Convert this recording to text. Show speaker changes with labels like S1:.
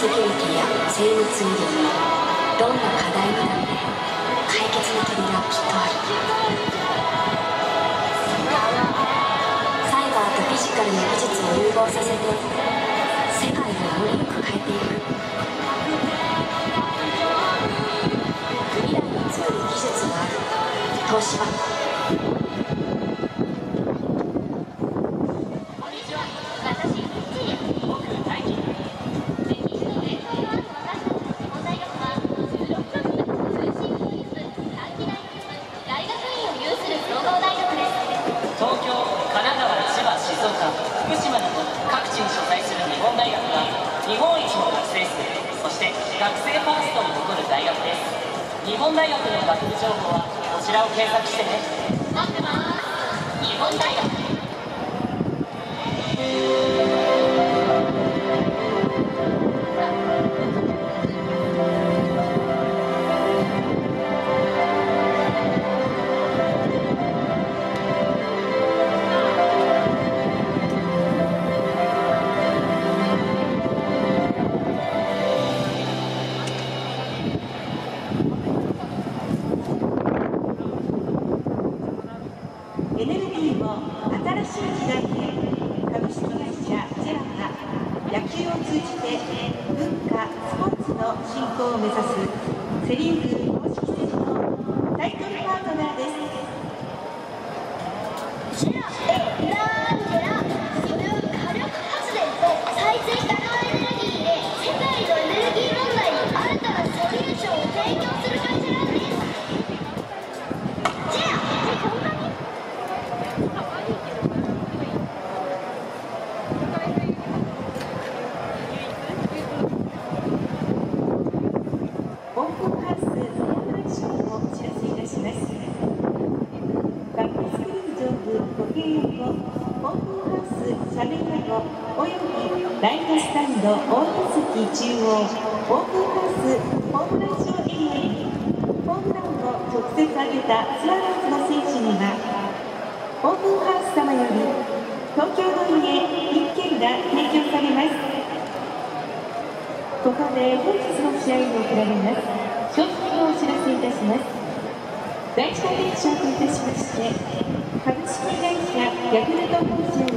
S1: セキュリティや精密医療どんな課題にだって解決の扉はきっとあるサイバーとフィジカルの技術を融合させて世界をよりよく変えていく。未来を作る技術がある東芝
S2: 日本一の学生数そして学生ファーストを誇る大学です。日本大学の学部情報はこちらを検索してね。
S3: ネルギーを新しい時代へ株式会社ジェラが野球を通じて文化スポーツの振興を目指すセ・リーグ公式戦のタイトルパートナーです
S4: ジェラえなんジェラそれは火力発電と再生可能エネルギーで世界のエネルギー問題に新たなソリューションを提供する会社なんですジェラってこんなに
S3: オープンハウスオープンションをお知らせいたしますバックスクリーン上部ご契約後オープンハウス斜面窓およびライトスタンド大手席中央オープンハウスホームラン場エリアにホームランを直接挙げたスワローズの選手にはオープンハウス様より東京ドームへ一軒が提供されますここで本日の試合に送られます商品をお知らせいたします第1回電賞といたしまして株式会社ヤクルト本社